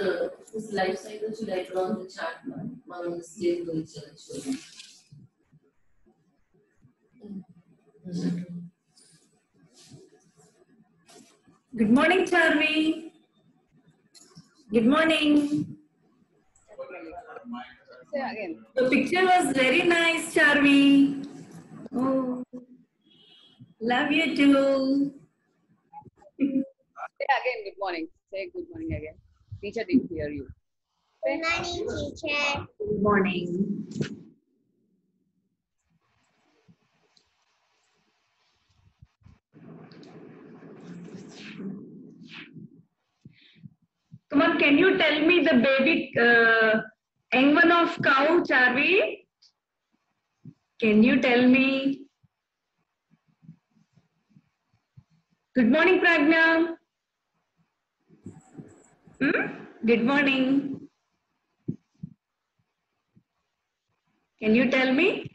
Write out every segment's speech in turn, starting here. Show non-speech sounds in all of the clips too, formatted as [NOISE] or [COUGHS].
the this life cycle should I draw on the chart one, on the slate for each other. Show Good morning, Charmy. Good morning. The picture was very nice, Charmy. Oh, love you too. Say again, good morning. Say good morning again. Teacher didn't hear you. Good morning, teacher. Good morning. Come on, can you tell me the baby uh, young of cow, Charvi? Can you tell me? Good morning, Pragna. Hmm? Good morning. Can you tell me?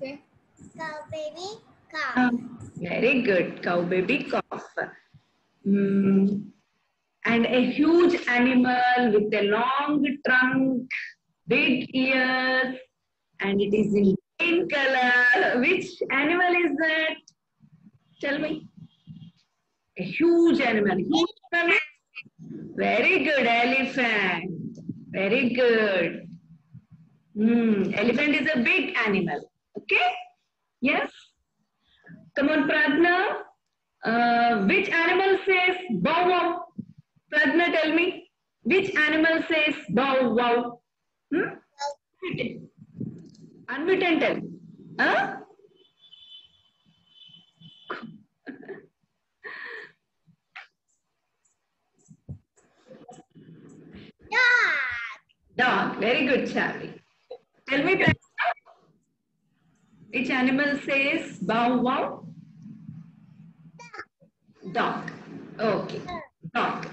Go, baby, go. Um, very good. Cow baby cough. Mm. And a huge animal with a long trunk, big ears, and it is in green color. Which animal is that? Tell me. A huge animal. Huge animal. Very good, elephant. Very good. Hmm. Elephant is a big animal. Okay? Yes? Come on, Pragna. Uh, which animal says bow wow? Pragna, tell me. Which animal says bow wow? Hmm? Unmute and tell. Huh? Dog. Very good, Charlie. Tell me, Pragna. Which animal says bow wow? Dog. Okay. Dog.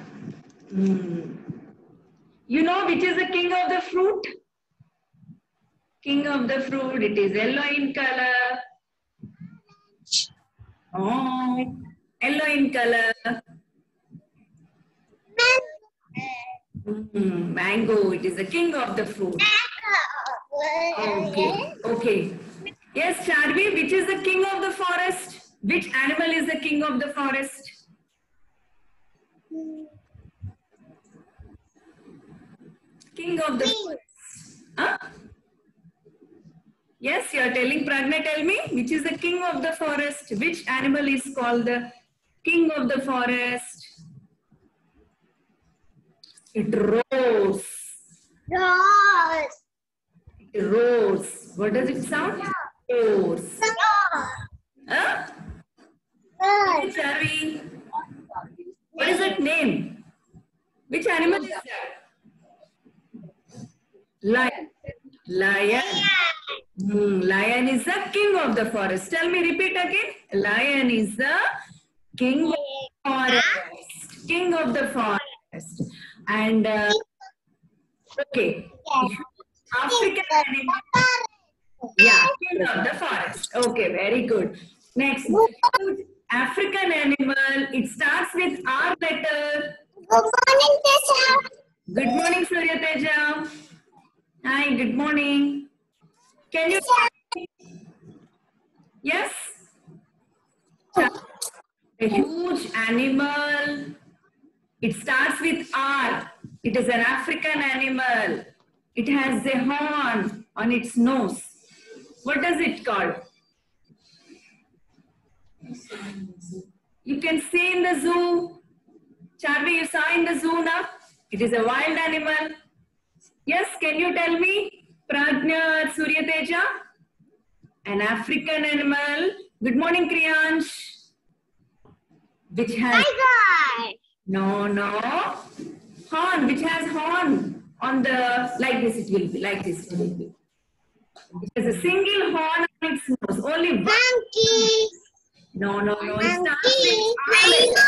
Hmm. You know which is the king of the fruit? King of the fruit. It is yellow in color. Oh, yellow in color. Hmm, mango. It is the king of the fruit. Okay. Okay. Yes, Charvi, which is the king of the forest? Which animal is the king of the forest? King of the forest. Huh? Yes, you are telling Pragna, tell me, which is the king of the forest? Which animal is called the king of the forest? It roars. Rose. It roars. What does it sound? Roars. Dog. Huh? Rose. Charvi. What is that name? Which animal is that? Lion. Lion. Hmm, lion is the king of the forest. Tell me, repeat again. Lion is the king of the forest. King of the forest. And, uh, okay. African animal. Yeah, king of the forest. Okay, very good. Next, African animal. It starts with R letter. Good morning, teacher. Good morning, Surya Teja. Hi, good morning. Can you? Yes. A huge animal. It starts with R. It is an African animal. It has a horn on its nose. What does it call? You can see in the zoo. Charvi, you saw in the zoo now? It is a wild animal. Yes, can you tell me? Prajna Surya Teja? An African animal. Good morning, Kriyansh. Which has Tiger. No, no horn. Which has horn on the like this. It will be like this. It will be. It has a single horn on its nose. Only one. Monkey. No, no, no. It starts with R Monkey.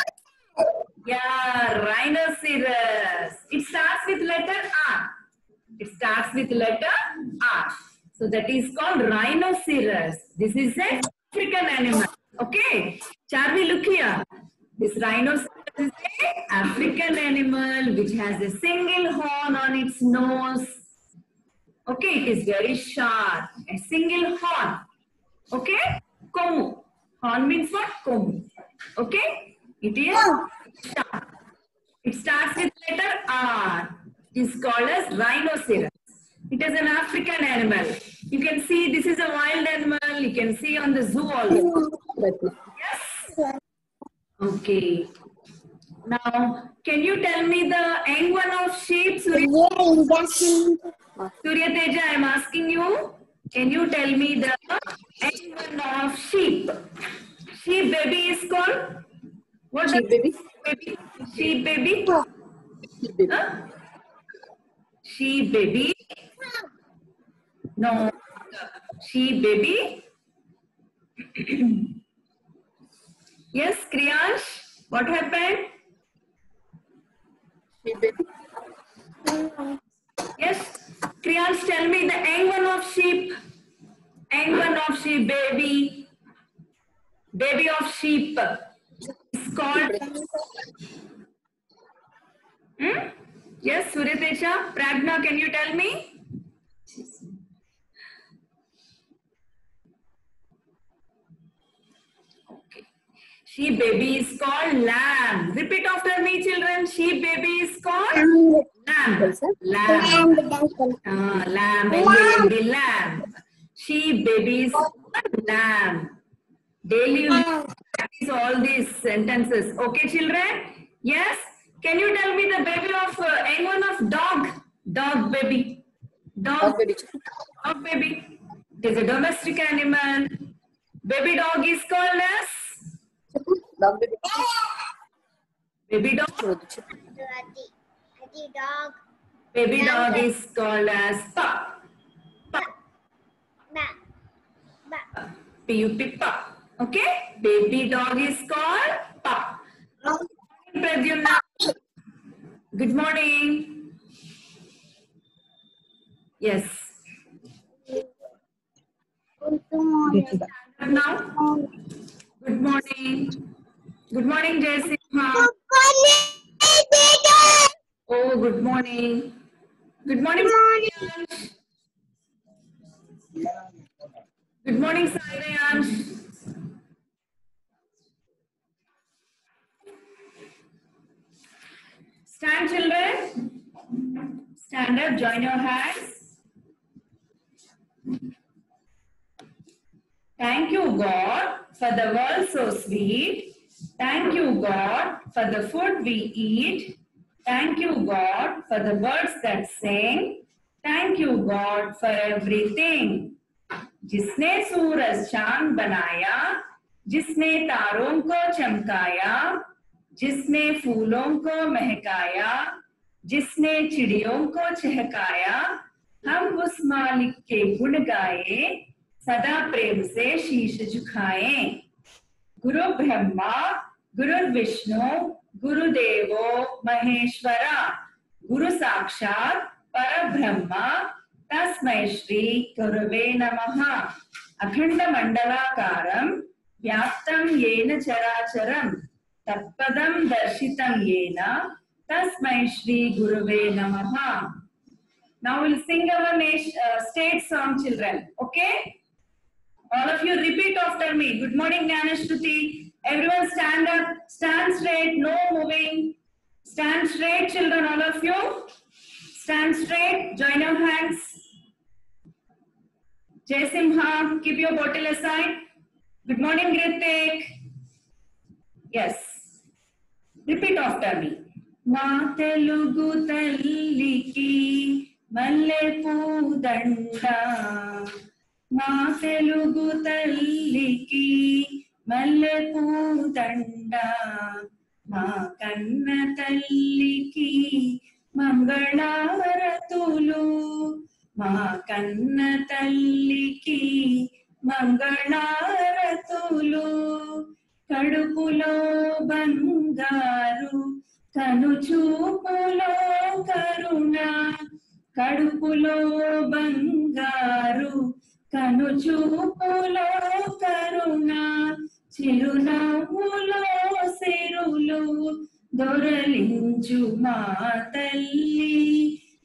Yeah, rhinoceros. It starts with letter R. It starts with letter R. So that is called rhinoceros. This is an African animal. Okay. Charvi, look here. This rhinoceros is African animal which has a single horn on its nose. Okay, it is very sharp. A single horn. Okay, komu. Horn means what? Komu. Okay, it is oh. sharp. It starts with letter R. It is called as rhinoceros. It is an African animal. You can see this is a wild animal. You can see on the zoo also. Oh. Yes. Okay. Now, can you tell me the one of sheep, Surya, Surya Teja? I am asking you. Can you tell me the one of sheep? Sheep baby is called what? Sheep baby? baby? Sheep baby. Sheep baby. Huh? Sheep baby. No. Sheep baby. [CLEARS THROAT] yes, Kriyansh. What happened? Sheep. Yes, Kriyansh, tell me the one of sheep. One of sheep, baby. Baby of sheep. It's called. Hmm? Yes, Suryateja. Pragna, can you tell me? Sheep baby is called lamb. Repeat after me, children. Sheep baby is called lamb. Lamb. Lamb, Lamb. L-A-M-B, lamb. Sheep babies, lamb. Daily practice all these sentences. Okay, children? Yes? Can you tell me the baby of, uh, anyone of dog? Dog baby. Dog, Dog baby. dog baby. It is a domestic animal. Baby dog is called as? Dog baby. Dog. Baby dog. Baby dog is called as pup. Pup. Pup. P-U-P pup. Okay? Baby dog is called pup. Good morning, Pradyumna. Good morning. Yes. Good morning. Good morning. Good morning, Jaisimha. Oh, good morning. Good morning. Sairyansh. Good morning, Sairyansh. Stand, children. Stand up, join your hands. Thank you, God, for the world so sweet. Thank you, God, for the food we eat. Thank you, God, for the birds that sing. Thank you, God, for everything. जिसने सूरज चाँद बनाया जिसने तारों को चमकाया जिसने फूलों को महकाया जिसने चिड़ियों को चहकाया हम उस मालिक के गुण गाए सदा प्रेम से शीश झुकाएँ गुरु ब्रह्मा गुरु विष्णु गुरुदेवो महेश्वरा गुरु साक्षात पर ब्रह्मा तस्मै श्री गुरुवे नमः अखंड मंडलाकारं व्याप्तं येन चराचरं तत्पदं दर्शितं येन तस्मै श्री गुरुवे नमः Now we'll sing our uh, state song, children. Okay? All of you repeat after me. Good morning, Jnanashruti. Everyone stand up, stand straight, no moving. Stand straight, children, all of you. Stand straight, join your hands. Jai Simha, keep your bottle aside. Good morning, Ritik. Yes. Repeat after me. మా తెలుగు తల్లికి మల్లె పూదండ మా తెలుగు తల్లికి మల్లె పూదండ మా కన్న తల్లికి మంగళారతులు. మా కన్న తల్లికి మంగళారతులు. కడుపులో బంగారు కను చూపులో కరుణ. కడుపులో బంగారు కను చూపులో కరుణ. చిరునవ్వులో సిరులు దొరలించు మా తల్లి.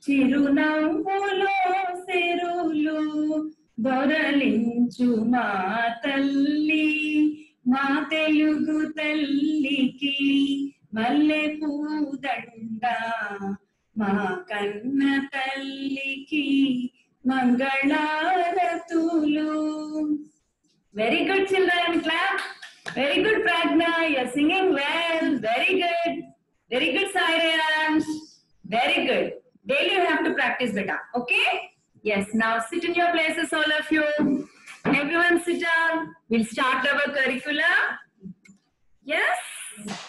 చిరునవ్వులో సెరులు దొరలించు మా తల్లి. మా తెలుగు తల్లికి మల్లె పూదండ. మా కన్న తల్లికి మంగళారతులు. Very good children clap Very good, Pragna. You're singing well. Very good. Very good, Sairams. Very good. Daily you have to practice, beta. Okay? Yes. Now sit in your places, all of you. Everyone sit down. We'll start our curriculum. Yes?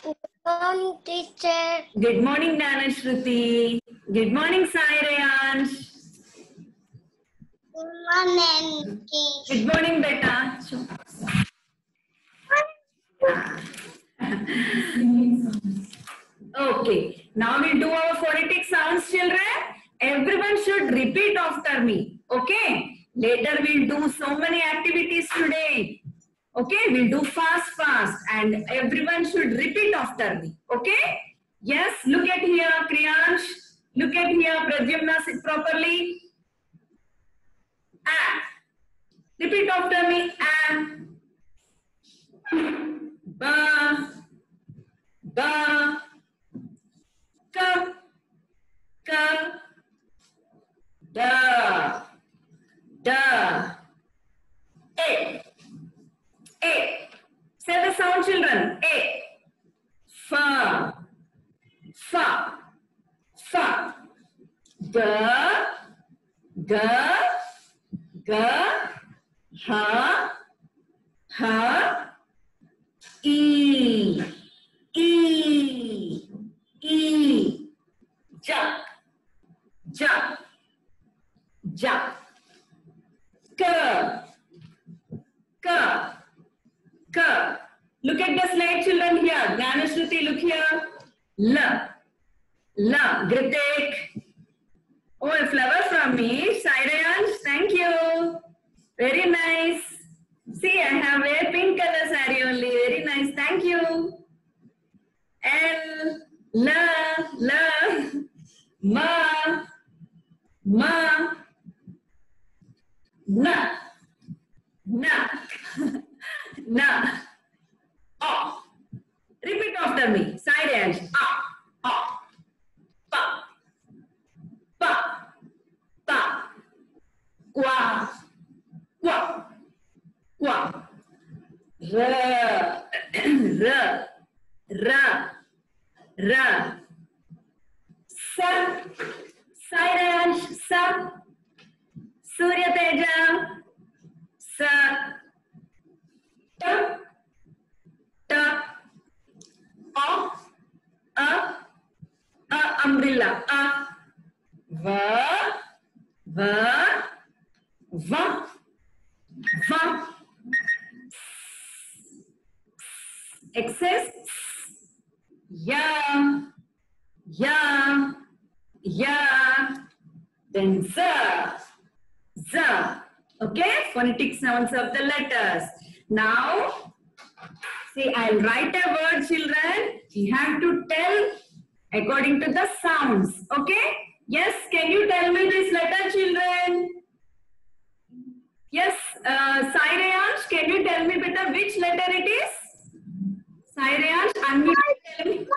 Good morning, teacher. Good morning, Jnanashruti. Good morning, Sairayansh. Good morning, teacher. Good morning, beta. Okay, now we'll do our phonetic sounds, children. Everyone should repeat after me. Okay, later we'll do so many activities today. Okay, we'll do fast, fast, and everyone should repeat after me. Okay, yes, look at here, Kriyansh. Look at here, Pradyumna, sit properly. Ah. Repeat after me. Ah. Ba. Ba. Ka. Ka. Da. Da. A. A. Say the sound, children. A. Fa. Fa. Fa. Ga. Ga. Ga. Ha. Ha. E. E. E. Ja. Ja. Ja. Ka. Ka. Ka. Look at the slide, children here. Jnanashruti, look here. La. La. Gritik. Oh, a flower from me. Sairayansh, thank you. Very nice. See, I have a pink color saree only. Very nice. Thank you. L. La. La. Ma. Ma. Na. Na. [LAUGHS] Na. Oh. Repeat after me. Side Sairayansh. Ah. Ah. Pa. Pa. Pa. Qua. Qua. Qua. R. R. R. R. Sa. Sairayansh. Sa. Surya Teja. Sa. Ta. Ta. A. A. A. Umbrella. A. Va. Va. Va. Va. Excess. Ya. Ya. Ya. Then za. Za. Okay? Phonetic sounds of the letters. Now, see, I'll write a word, children. You have to tell according to the sounds. Okay? Yes, can you tell me this letter, children? Yes, uh, can you tell me better which letter it is? Sairayansh, unmute. Tell me.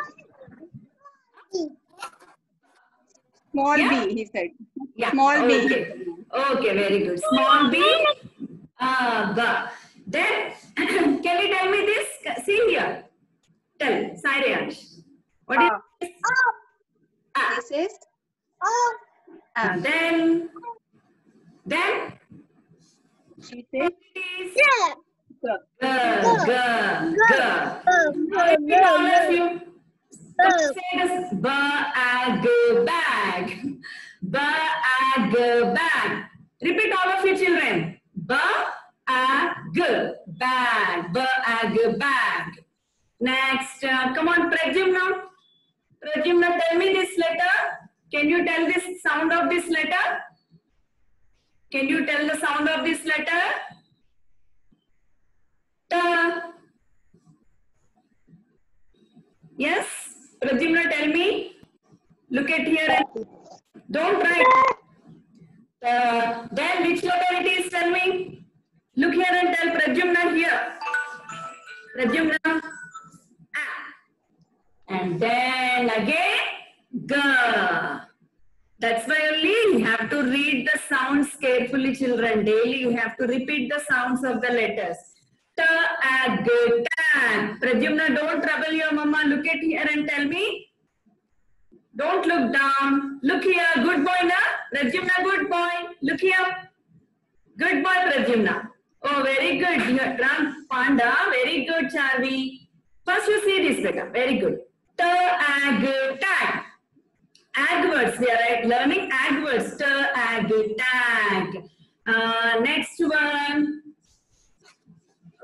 Small Yeah. b, he said. Yeah. Small b. okay. Okay, very good. Small b. Uh, the. Then, [CLEARS THROAT] can you tell me this? See here. Tell, Sairayansh. What is Ah. ah, This is Oh, uh, Then, then, she is yeah. G, G, G. Now repeat all of you. Say bag, bag. Bag, bag. Repeat all of you children. Bag, bag. Bag, bag. Next, uh, come on, Pradyumna. Pradyumna, tell me this letter. Can you tell this sound of this letter? Can you tell the sound of this letter? Ta. Yes, Pradyumna, tell me. Look at here. and- Don't write. Uh, then which it is? Tell me. Look here and tell Pradyumna here. Pradyumna. Ah. And then again, G. That's why only you have to read the sounds carefully, children. Daily you have to repeat the sounds of the letters. T, A, G, tag. Pradyumna, don't trouble your mama. Look at here and tell me. Don't look down. Look here. Good boy, na? Pradyumna, good boy. Look here. Good boy, Pradyumna. Oh, very good. You panda. Very good, Charvi. First you see this better. Very good. T, A, G, tag. Ag words. We are right, learning ag words. Tag. Uh, next one.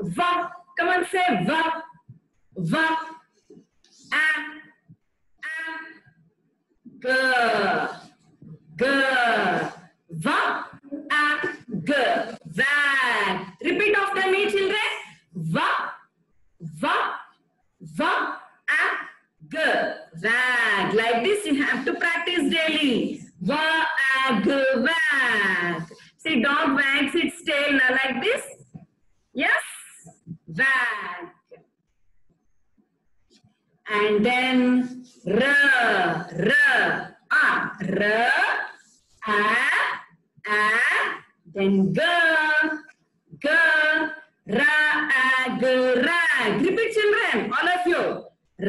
Va. Come on, say va. Va. A. A. G. G. Va. A. G. Vag. Repeat after me, children. Va. Va. Va. A. G. Vag. Like this, you have to practice daily. Va. A. G. Vag. See, dog wags its tail like this. Yes. Vag. And then r, r, a, r, a, a, then g, rag. Repeat children, all of you.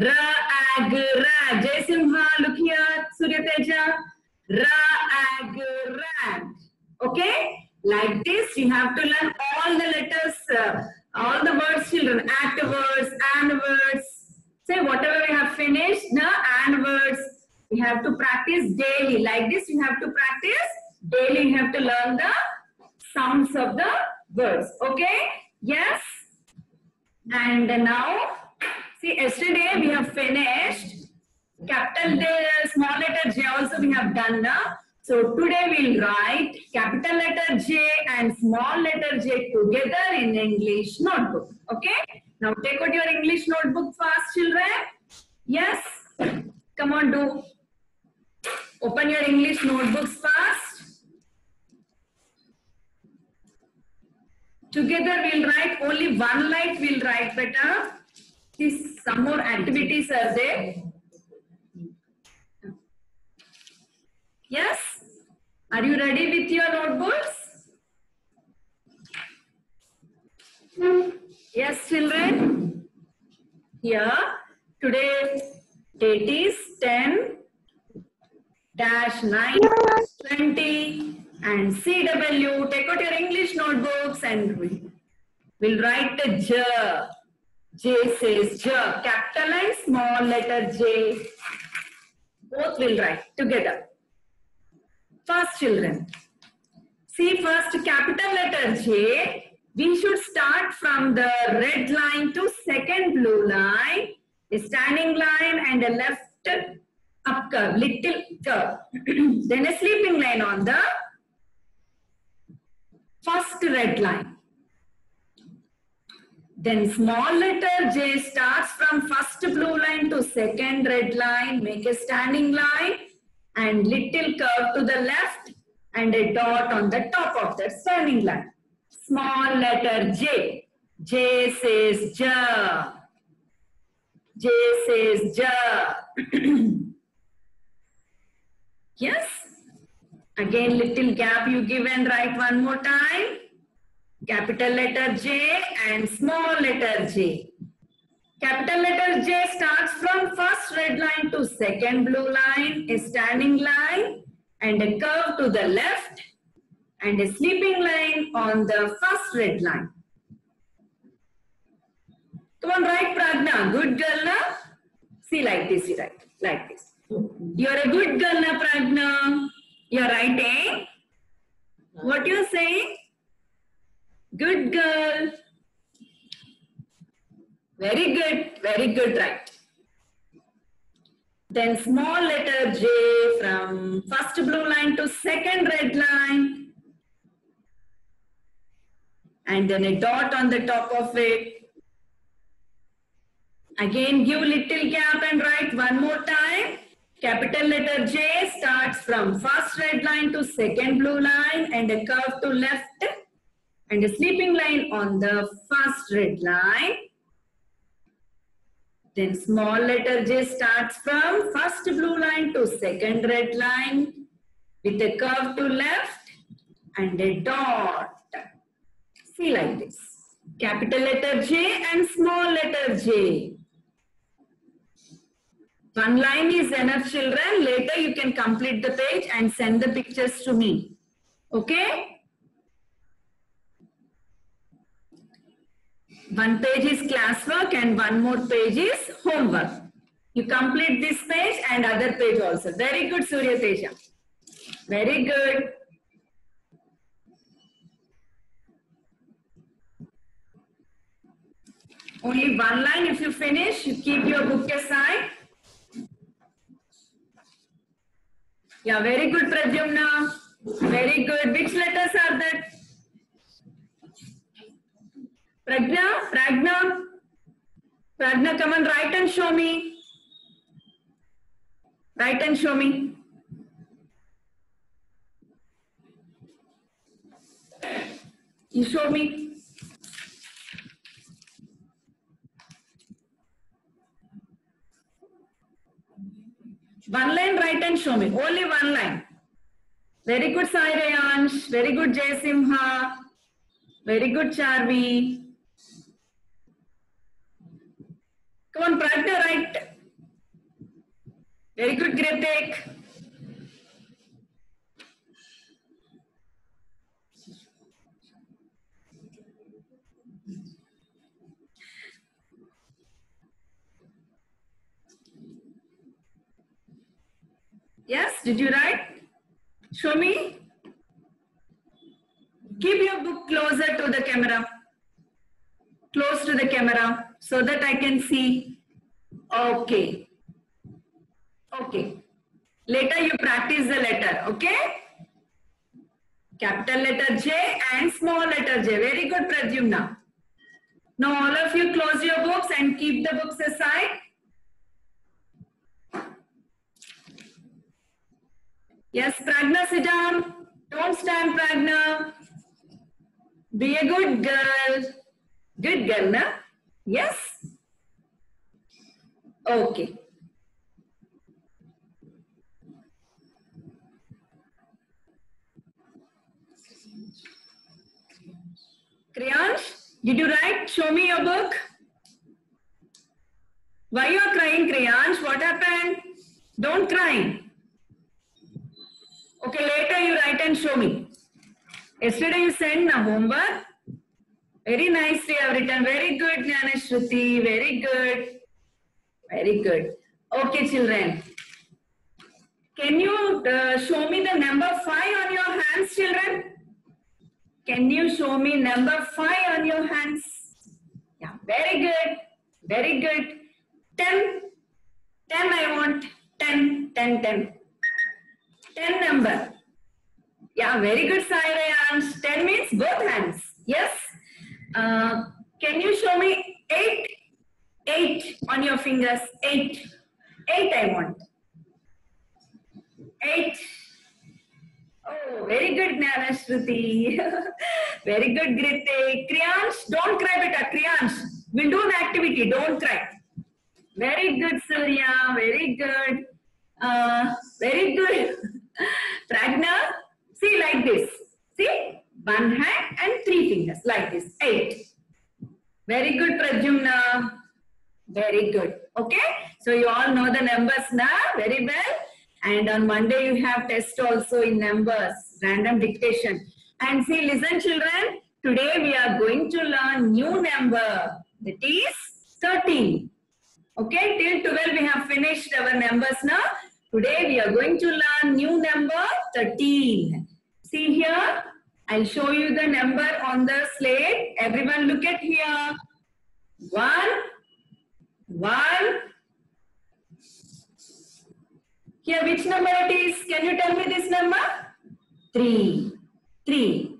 Ra, a, g, rag. Jai Simha, look here, Surya Teja. Ra, rag. Okay? Like this, you have to learn all the letters, uh, all the words, children. Act words, and words. Say whatever we have finished, no, and words. We have to practice daily. Like this, you have to practice daily. You have to learn the sounds of the words. Okay? Yes? And now, see, yesterday we have finished capital J, small letter J also we have done now. So today we'll write capital letter J and small letter J together in English notebook. Okay? Now take out your English notebook fast, children. Yes? Come on, do. Open your English notebooks fast. Together we'll write only one line we'll write better. See, some more activities are there. Yes? Are you ready with your notebooks? Yes, children? Here, today date is 10 dash 9 20 and CW. Take out your English notebooks and we will write the J. J says J. Capital and small letter J. Both will write together. First, children. See, first capital letter J. We should start from the red line to second blue line, a standing line and a left up curve, little curve. [CLEARS THROAT] then a sleeping line on the first red line. Then small letter J starts from first blue line to second red line, make a standing line and little curve to the left and a dot on the top of the standing line. Small letter J. J says J. J says J. [CLEARS THROAT] yes? Again, little gap you give and write one more time. Capital letter J and small letter J. Capital letter J starts from first red line to second blue line, a standing line and a curve to the left and a sleeping line on the first red line. Come on, write Pragna. Good girl, na? See like this, you write. Like this. You're a good girl, na Pragna? You're writing? Eh? What you are saying? Good girl. Very good, very good, right. Then small letter J from first blue line to second red line. And then a dot on the top of it. Again, give little gap and write one more time. Capital letter J starts from first red line to second blue line and a curve to left and a sleeping line on the first red line. Then small letter J starts from first blue line to second red line with a curve to left and a dot. See like this. Capital letter J and small letter J. One line is enough children. Later you can complete the page and send the pictures to me. Okay? One page is classwork and one more page is homework. You complete this page and other page also. Very good Surya Teja. Very good. Only one line if you finish, you keep your book aside. Yeah, very good Pradyumna. Very good. Which letters are that? Pragna, Pragna, Pragna, come and write and show me. Write and show me. You show me. One line write and show me. Only one line. Very good Sai Rayansh. Very good Jay Simha. Very good Charvi. Come on, Pragna, right. Very good Kritik. Yes, did you write? Show me. Keep your book closer to the camera. Close to the camera so that I can see. Okay. Okay. Later you practice the letter, okay? Capital letter J and small letter J. Very good, Pradyumna. Now all of you close your books and keep the books aside. Yes, Pragna, sit down. Don't stand, Pragna. Be a good girl. Good girl, na? Yes? Okay. Kriyansh, did you write? Show me your book. Why you are crying, Kriyansh? What happened? Don't cry. Okay, later you write and show me. Yesterday you sent the homework. Very nicely have written. Very good, Jnanashruti. Very good. Very good. Okay, children. Can you uh, show me the number 5 on your hands, children? Can you show me number 5 on your hands? Yeah, very good. Very good. 10. 10 I want. 10, 10, 10. 10 number. Yeah, very good, Sai Rayansh. 10 means both hands. Yes. Uh, can you show me 8? 8 on your fingers. 8. 8 I want. 8. Oh, very good, Jnanashruti. [LAUGHS] very good, Grite. Kriyansh, don't cry, beta. Kriyansh, we'll do an activity. Don't cry. Very good, Surya. Very good. Uh, very good. [LAUGHS] Pragna, see like this. See? One hand and three fingers like this. Eight. Very good, Pradyumna. Very good. Okay? So you all know the numbers now very well. And on Monday you have test also in numbers, random dictation. And see, listen children, today we are going to learn new number. That is 13. Okay, till 12 we have finished our numbers now. Today we are going to learn new number 13. See here, I'll show you the number on the slate. Everyone look at here. One, one. Here, which number it is? Can you tell me this number? Three. Three.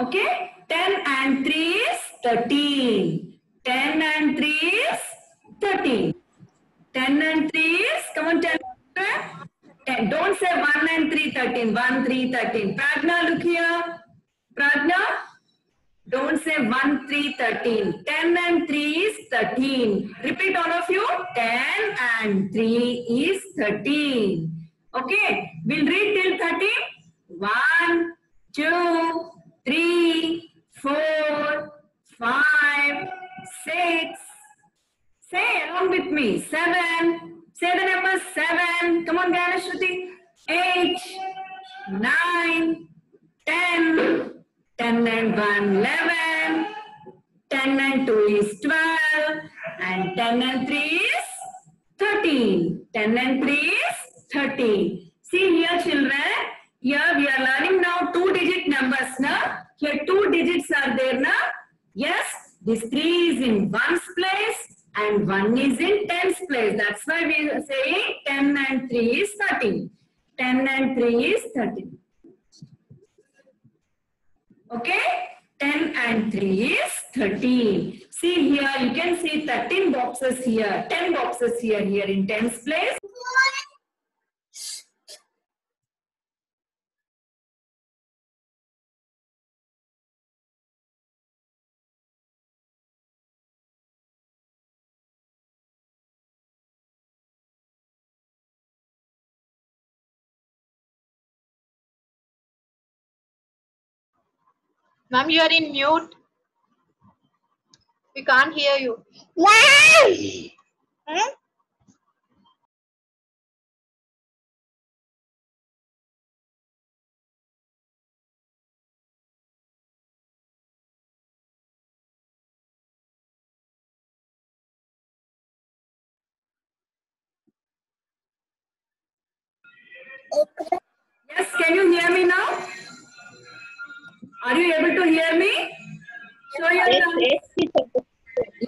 Okay? 10 and 3 is 13. 10 and 3 is 13. 10 and 3 is, come on, 10. 10. Don't say 1 and 3, 13. 1, 3, 13. Pragna, look here. Pragna, don't say 1, 3, 13. 10 and 3 is 13. Repeat all of you. 10 and 3 is 13. Okay, we'll read till 13. 1, 2, 3, 4, 5, 6. Say along with me. 7. Say the number 7. Come on, Ganeshwati. 8, 9, 10. 10 and 1, 11. 10 and 2 is 12. And 10 and 3 is 13. 10 and 3 is 13. See here, children. Here we are learning now two digit numbers. Na? Here two digits are there. Na? Yes, this 3 is in ones place and 1 is in tens place. That's why we are saying 10 and 3 is 13. 10 and 3 is 13. Okay? 10 and 3 is 13. See here, you can see 13 boxes here, 10 boxes here, here in tens place. Ma'am, you are in mute. We can't hear you. Wow! Hmm? Yes, can you hear me now? Are you able to hear me? Show your Yes, thumb. yes, teacher.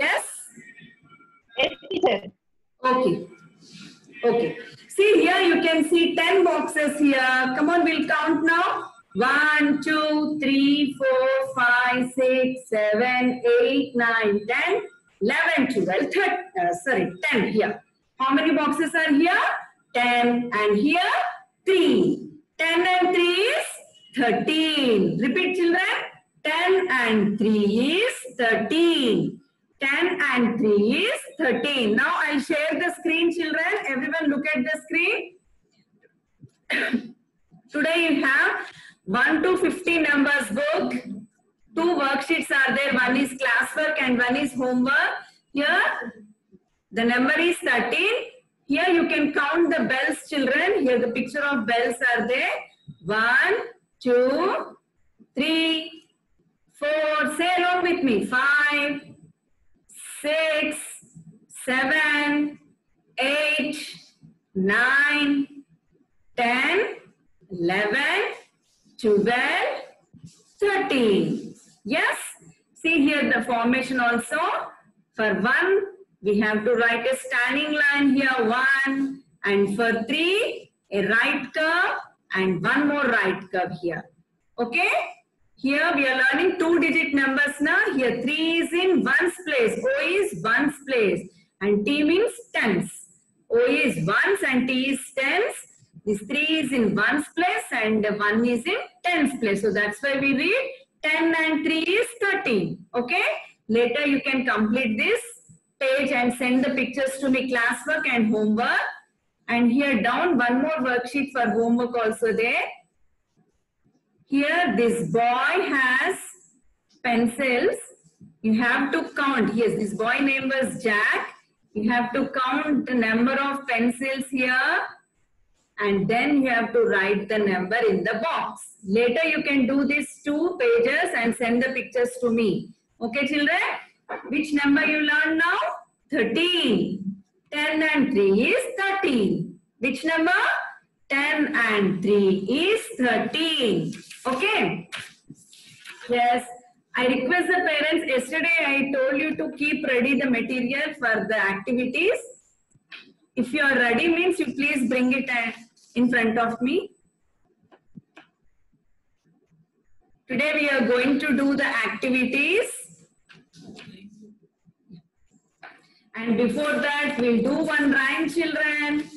Yes? Yes, teacher. Okay. Okay. See here you can see 10 boxes here. Come on, we'll count now. 1, 2, 3, 4, 5, 6, 7, 8, 9, 10, 11, 12, 13, uh, sorry, 10 here. How many boxes are here? 10 and here 3. 10 and 3 is 13. Repeat children. 10 and 3 is 13. 10 and 3 is 13. Now I'll share the screen children. Everyone look at the screen. [COUGHS] Today you have 1 to 50 numbers book. Two worksheets are there. One is classwork and one is homework. Here the number is 13. Here you can count the bells children. Here the picture of bells are there. 1, 2, 3, 4. Say along with me. 5, six, seven, eight, nine, ten, eleven, twelve, thirteen. Yes? See here the formation also. For one, we have to write a standing line here, one. And for three, a right curve and one more right curve here. Okay? Here we are learning two digit numbers now. Here 3 is in ones place. O is ones place. And T means tens. O is ones and T is tens. This 3 is in ones place and 1 is in tens place. So that's why we read 10 and 3 is 13. Okay? Later you can complete this page and send the pictures to me classwork and homework. And here down one more worksheet for homework also there. Here this boy has pencils. You have to count. Yes, this boy name was Jack. You have to count the number of pencils here and then you have to write the number in the box. Later you can do these two pages and send the pictures to me. Okay children? Which number you learn now? 13. 10 and 3 is 13. Which number? 10 and 3 is 13. Okay. Yes. I request the parents, yesterday I told you to keep ready the material for the activities. If you are ready means you please bring it uh, in front of me. Today we are going to do the activities. And before that, we'll do one rhyme, children.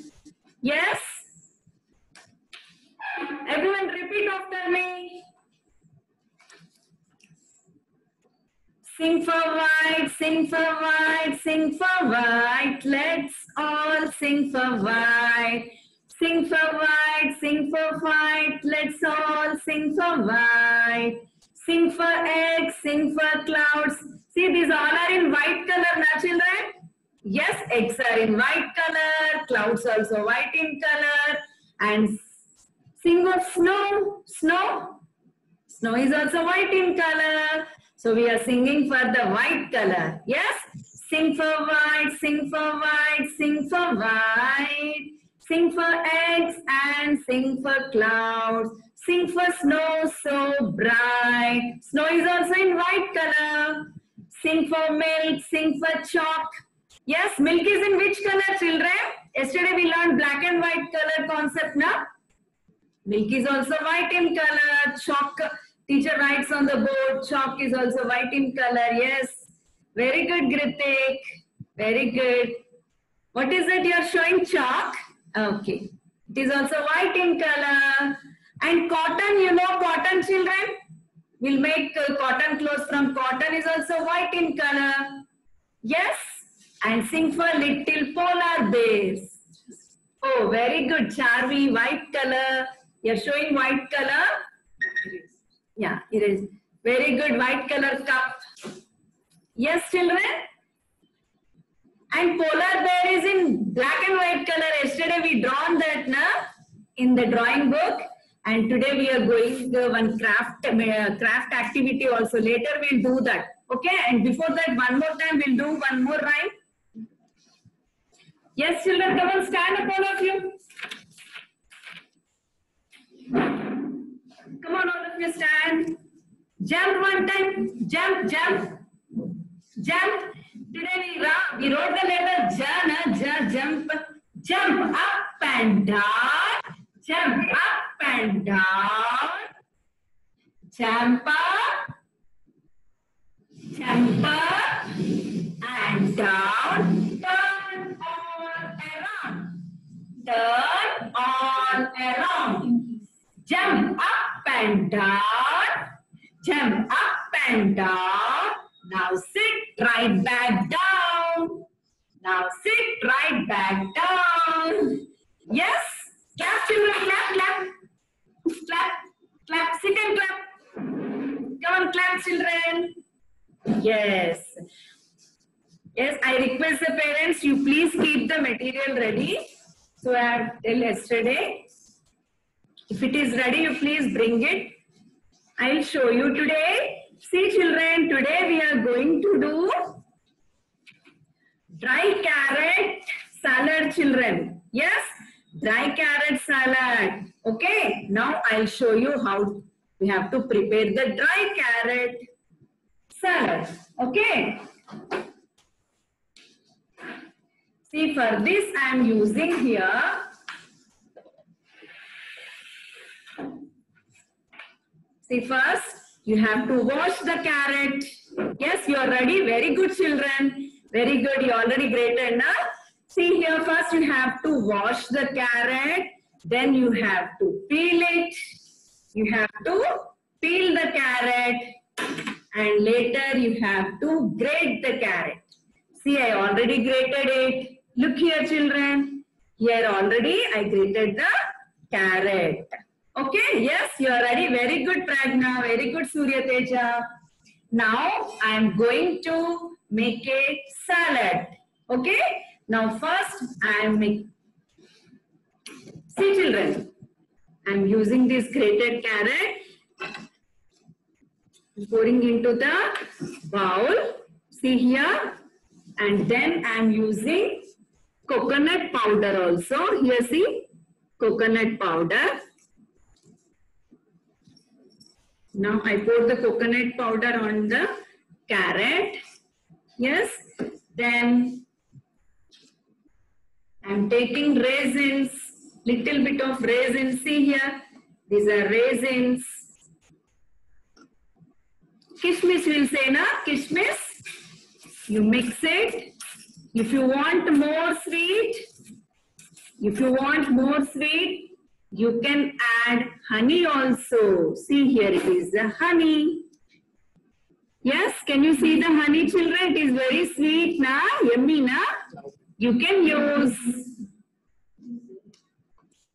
Yes? Everyone repeat after me. Sing for white, sing for white, sing for white. Let's all sing for white. Sing for white, sing for white. Let's all sing for white. Sing for eggs, sing for clouds. See, these all are in white color, na children? Yes, eggs are in white color, clouds also white in color, and sing of snow, snow. Snow is also white in color. So we are singing for the white color. Yes? Sing for white, sing for white, sing for white. Sing for eggs and sing for clouds. Sing for snow so bright. Snow is also in white color. Sing for milk, sing for chalk. Yes, milk is in which color, children? Yesterday we learned black and white color concept, now. Milk is also white in color. Chalk, teacher writes on the board. Chalk is also white in color. Yes. Very good, Gritik. Very good. What is it you're showing? Chalk? Okay. It is also white in color. And cotton, you know cotton, children? We'll make uh, cotton clothes from cotton is also white in color. Yes. And sing for little polar bears. Oh, very good. Charvi, white color. You're showing white color. Yeah, it is. Very good. White color cup. Yes, children? And polar bear is in black and white color. Yesterday we drawn that na, in the drawing book. And today we are going to one craft, uh, craft activity also. Later we'll do that. Okay? And before that, one more time we'll do one more rhyme. Yes, children, come on, stand up, all of you. Come on, all of you, stand. Jump one time. Jump, jump. Jump. Today we, we wrote the letter Jana, ja, jump. Jump up and down. Jump up and down. Jump up. Jump up and down. Turn on around. Jump up and down. Jump up and down. Now sit right back down. Now sit right back down. Yes? Clap, children, clap, clap. Clap, clap, sit and clap. Come on, clap, children. Yes. Yes, I request the parents, you please keep the material ready. So I have till yesterday. If it is ready, you please bring it. I'll show you today. See children, today we are going to do dry carrot salad children. Yes, dry carrot salad. Okay, now I'll show you how we have to prepare the dry carrot salad. Okay. See for this I am using here See first, you have to wash the carrot. Yes, you are ready. Very good, children. Very good. You already grated, na? See here, first you have to wash the carrot. Then you have to peel it. You have to peel the carrot. And later you have to grate the carrot. See, I already grated it. Look here, children. Here already I grated the carrot. Okay, yes, you are ready. Very good, Pragna. Very good, Surya Teja. Now, I am going to make a salad. Okay, now first I am making. See, children, I am using this grated carrot. Pouring into the bowl. See here. And then I am using coconut powder also. Here, see, coconut powder. Now I pour the coconut powder on the carrot. Yes. Then I'm taking raisins, little bit of raisins. See here. These are raisins. Kishmish will say na, kishmish. You mix it If you want more sweet, if you want more sweet, you can add honey also. See here it is the honey. Yes, can you see the honey children? It is very sweet na, yummy na. You can use.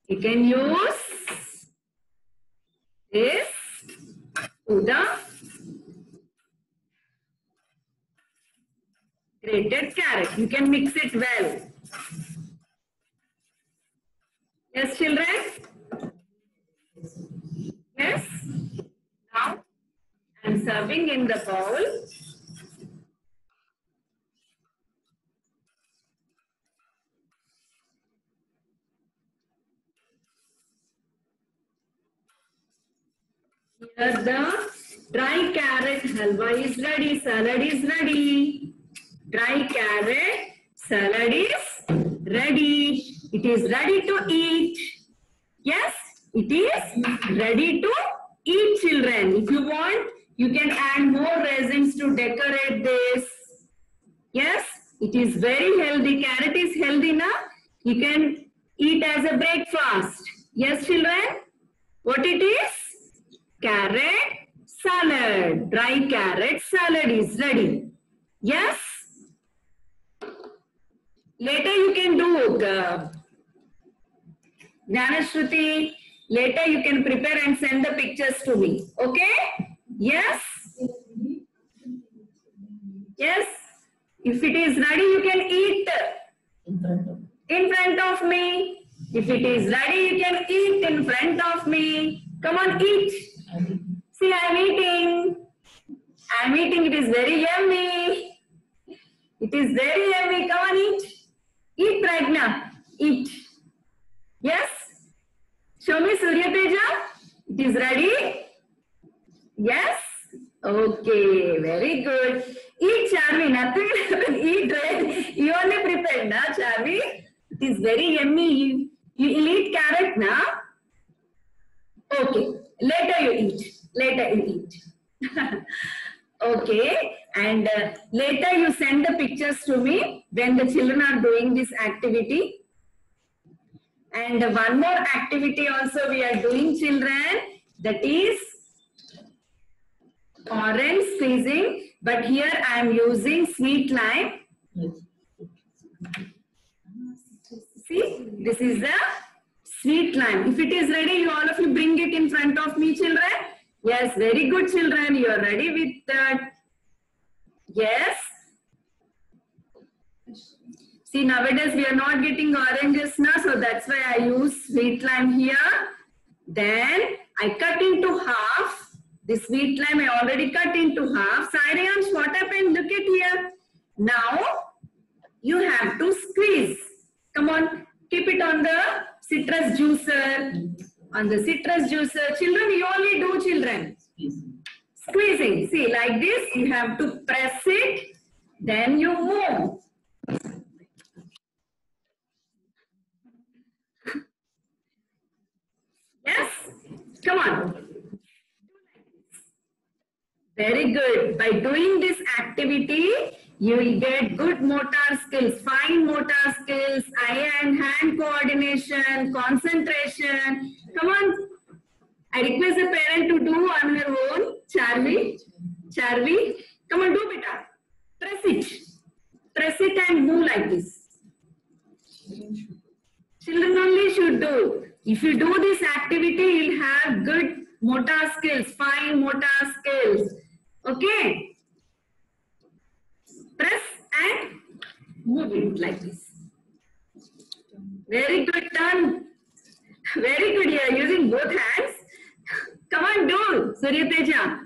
You can use this to the grated carrot. You can mix it well. Yes, children? Yes? Now, I'm serving in the bowl. Here the dry carrot halwa is ready, salad is ready. Dry carrot salad is ready. It is ready to eat. Yes, it is ready to eat children. If you want, you can add more raisins to decorate this. Yes, it is very healthy. Carrot is healthy na? You can eat as a breakfast. Yes, children? What it is? Carrot salad. Dry carrot salad is ready. Yes? Later you can do uh, Jnanashruti. Later you can prepare and send the pictures to me. Okay? Yes? Yes? If it is ready, you can eat In front of. in front of me. If it is ready, you can eat in front of me. Come on, eat. See, I'm eating. I'm eating. It is very yummy. It is very yummy. Come on, eat. Eat, Pragna. Eat. Yes? Show me Surya Teja. It is ready? Yes? Okay, very good. Eat, Charvi. Nothing [LAUGHS] eat, right? You only prepared, na, Charvi? It is very yummy. You, you eat carrot, na? Okay. Later you eat. Later you eat. [LAUGHS] okay. And uh, later you send the pictures to me when the children are doing this activity. And one more activity also we are doing children that is orange squeezing but here I am using sweet lime. See this is the sweet lime. If it is ready you all of you bring it in front of me children. Yes very good children you are ready with that. Yes. See nowadays we are not getting oranges now so that's why I use sweet lime here. Then I cut into half. The sweet lime I already cut into half. Cyrians, what happened? Look at here. Now you have to squeeze. Come on, keep it on the citrus juicer. On the citrus juicer. Children, you only do children. Squeezing. See, like this, you have to press it. Then you move. Yes? Come on. Very good. By doing this activity, you will get good motor skills, fine motor skills, eye and hand coordination, concentration. Come on. I request the parent to do on her own. Charvi, Charvi, come on, do beta. Press it. Press it and move like this. Children only should do. If you do this activity, you'll have good motor skills, fine motor skills. Okay? Press and move it like this. Very good done. Very good. You are using both hands. Come on, do. Surya Teja.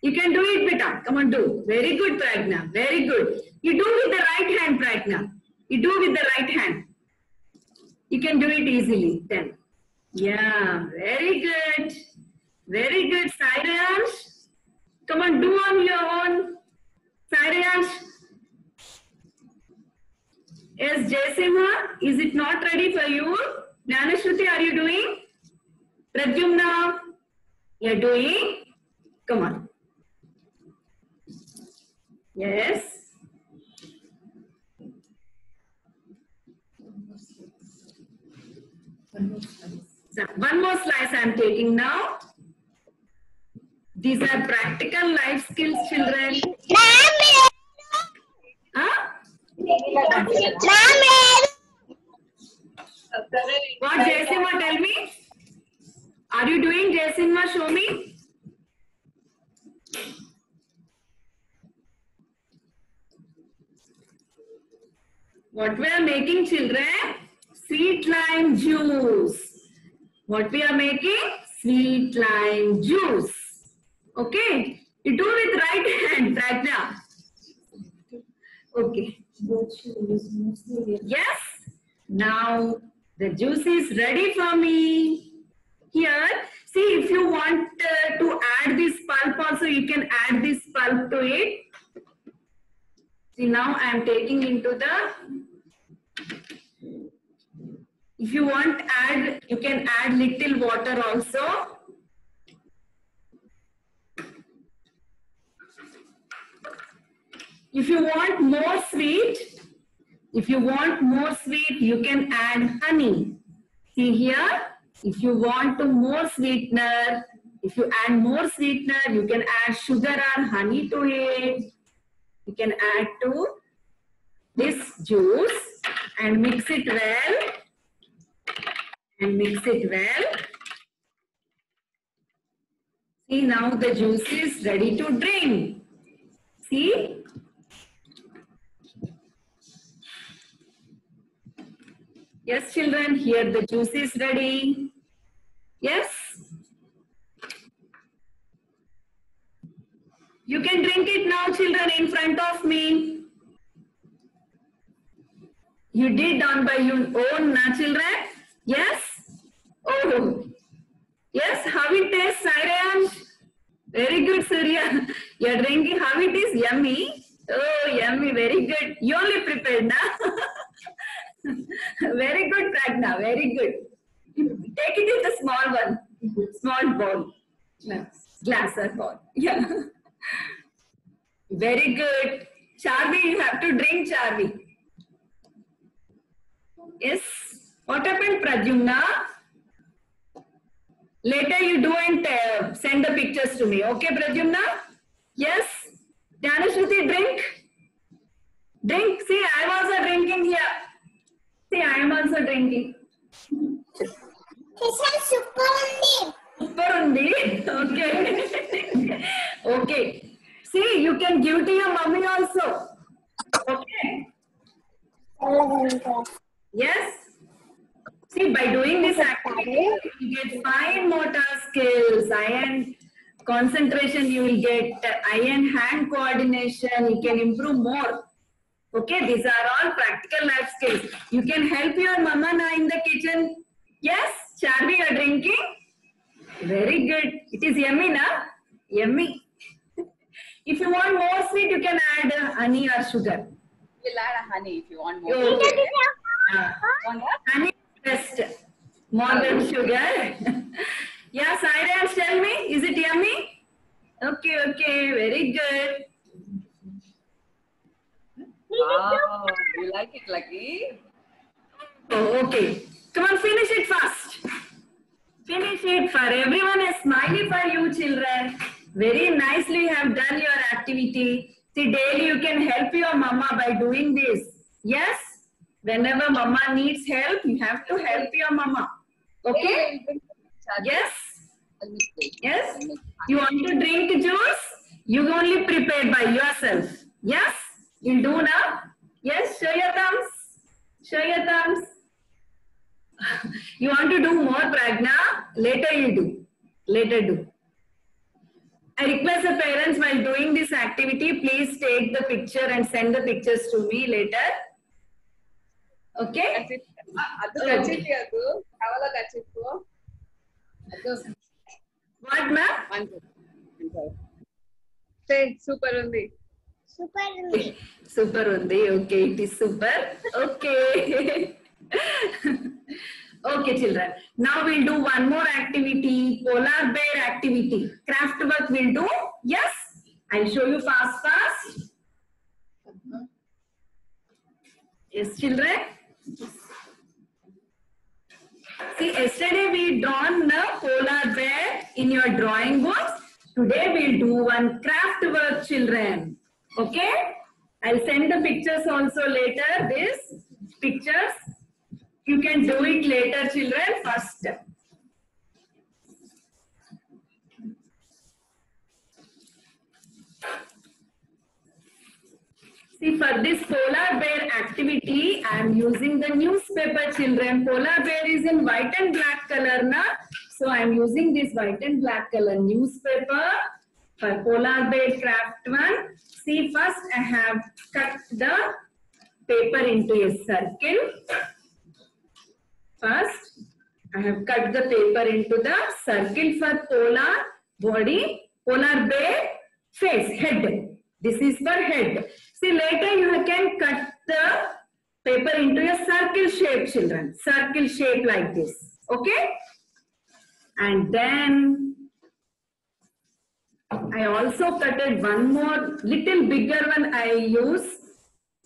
You can do it, beta. Come on, do. Very good, Pragna. Very good. You do with the right hand, Pragna. You do with the right hand. You can do it easily then. Yeah, very good. Very good, Cyriansh. Come on, do on your own. Cyriansh. Yes, Jaisimha, is it not ready for you? Jnanashruti, are you doing? Pradyumna, you're doing? Come on. Yes. One more slice I'm taking now. These are practical life skills, children. Huh? What, Jaisimha, tell me? Are you doing Jaisimha? Show me. What we are making, children? Sweet lime juice. What we are making? Sweet lime juice. Okay. You do with right hand, Prajna. Okay. Yes. Now the juice is ready for me. Here, see if you want uh, to add this pulp also, you can add this pulp to it. See now I am taking into the. If you want add, you can add little water also. If you want more sweet, if you want more sweet, you can add honey. See here, if you want to more sweetener, if you add more sweetener, you can add sugar or honey to it. You can add to this juice and mix it well. And mix it well. See now the juice is ready to drink. See? Yes, children, here the juice is ready. Yes? You can drink it now, children, in front of me. You did done by your own, na, children? Yes? Oh, yes, how it tastes, Cyrus? Very good, Surya. [LAUGHS] You're drinking, how it is? Yummy? Oh, yummy, very good. You only prepared, na? [LAUGHS] [LAUGHS] very good, Pragna, very good. [LAUGHS] Take it in the small one, small bowl. Glass or bowl. [LAUGHS] Yeah. Very good. Charvi, you have to drink, Charvi. Yes. What happened, Pradyumna? Later you do and uh, send the pictures to me. Okay, Pradyumna? Yes. Jnanashruti, drink. Drink. See, I was drinking here. See, I am also drinking. Super undi. Super undi. Okay. [LAUGHS] okay. See, you can give to your mummy also. Okay. Yes. See, by doing this activity, you get fine motor skills, and concentration, you will get and hand coordination, you can improve more. Okay, these are all practical life skills. You can help your mama now in the kitchen. Yes, Charvi, you are drinking? Very good. It is yummy, na? Yummy. [LAUGHS] if you want more sweet, you can add uh, honey or sugar. We'll add a honey if you want more. You- Uh, Want honey is best. More than sugar. [LAUGHS] yeah, Cyrus, tell me, is it yummy? Okay, okay, very good. Wow, you like it, Lucky? Oh, okay. Come on, finish it fast. Finish it for everyone. A smiley for you, children. Very nicely have done your activity. See, daily you can help your mama by doing this. Yes? Whenever mama needs help, you have to help your mama. Okay? Yes? Yes? You want to drink juice? You only prepare by yourself. Yes? You'll do now? Yes, show your thumbs. Show your thumbs. [LAUGHS] you want to do more pragna? Later you do. Later do. I request the parents while doing this activity, please take the picture and send the pictures to me later. Okay? What ma'am? Super ఉంది super ఉంది Super undi. Okay, it is super. Okay. okay, children. Now we'll do one more activity. Polar bear activity. Craft work we'll do. Yes. I'll show you fast, fast. Yes, children. See, yesterday we drawn a polar bear in your drawing books. Today we'll do one craft work, children. Okay? I'll send the pictures also later. This pictures. You can do it later, children. First. See, for this polar bear activity, I am using the newspaper children. Polar bear is in white and black color, na? So I am using this white and black color newspaper for polar bear craft one. See, first I have cut the paper into a circle. First, I have cut the paper into the circle for polar body, polar bear face, head. This is for head. See, later you can cut the paper into a circle shape, children. Circle shape like this. Okay? And then I also cutted one more little bigger one I use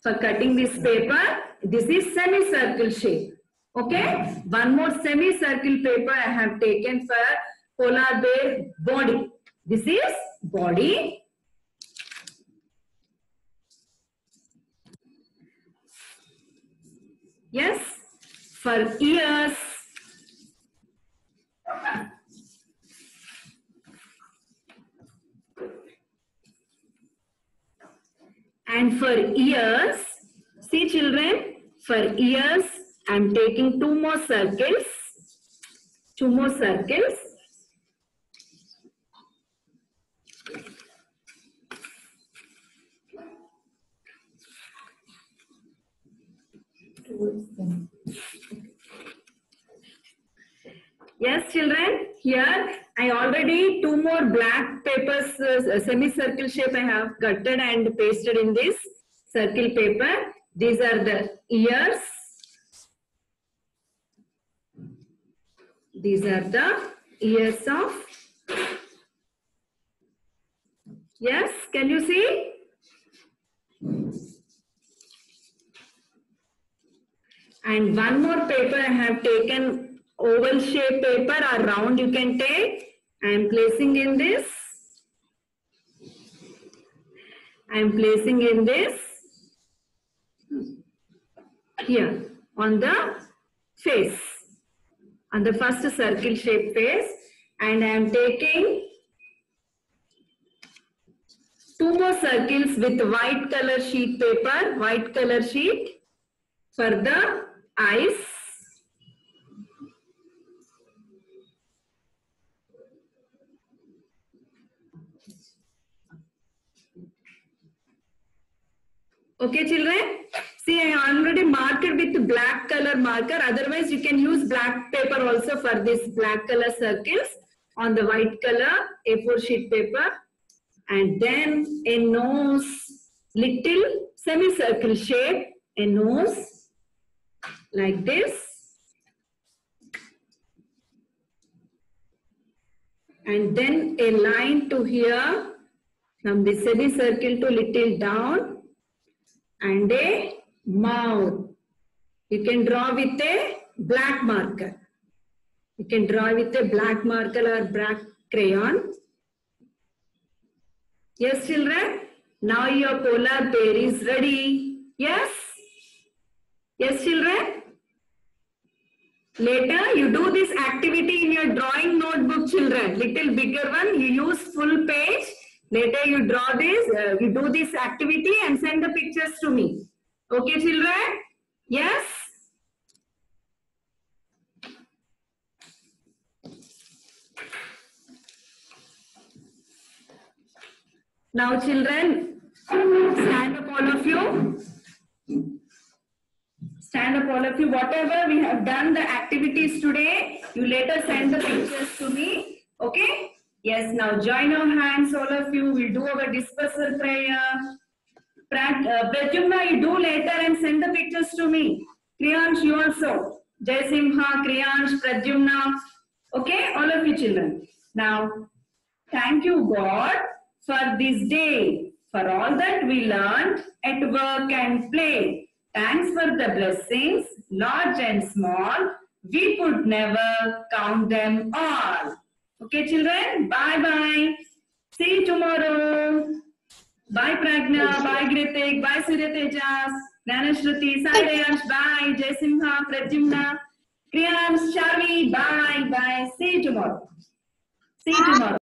for cutting this paper. This is semicircle shape. Okay? One more semicircle paper I have taken for polar bear body. This is body. Yes, for ears. And for ears, see children, for ears, I'm taking two more circles. Two more circles. Yes, children, here I already two more black papers, uh, semicircle shape I have cutted and pasted in this circle paper. These are the ears. These are the ears of. Yes, can you see? And one more paper I have taken oval shape paper or round you can take. I am placing in this. I am placing in this here on the face, on the first circle shape face and I am taking two more circles with white color sheet paper, white color sheet for the eyes. Okay, children. See, I already marked it with black color marker. Otherwise, you can use black paper also for this black color circles on the white color A4 sheet paper. And then a nose, little semicircle shape, a nose like this. And then a line to here from the semicircle to little down and a mouth. You can draw with a black marker. You can draw with a black marker or black crayon. Yes, children? Now your polar bear is ready. Yes? Yes, children? Later, you do this activity in your drawing notebook, children. Little bigger one, you use full page. Later, you draw this, uh, you do this activity and send the pictures to me. Okay, children? Yes? Now, children, stand up all of you. Stand up all of you. Whatever we have done the activities today, you later send the pictures to me. Okay? Yes, now join our hands, all of you. We'll do our dispersal prayer. Uh, you do later and send the pictures to me. Kriyansh, you also. Jai Simha, Kriyansh. Okay, all of you children. Now, thank you God for this day, for all that we learned at work and play. Thanks for the blessings, large and small. we could never count them all. Okay, children? Bye bye. See you tomorrow. Bye, Pragna. Bye, Gritik. Bye, Surya Tejas. Nanashruti. Sai Dayansh. Bye. Jaisimha. Pradyumna. Kriyans. Charvi. Bye. Bye. See you tomorrow. See you tomorrow.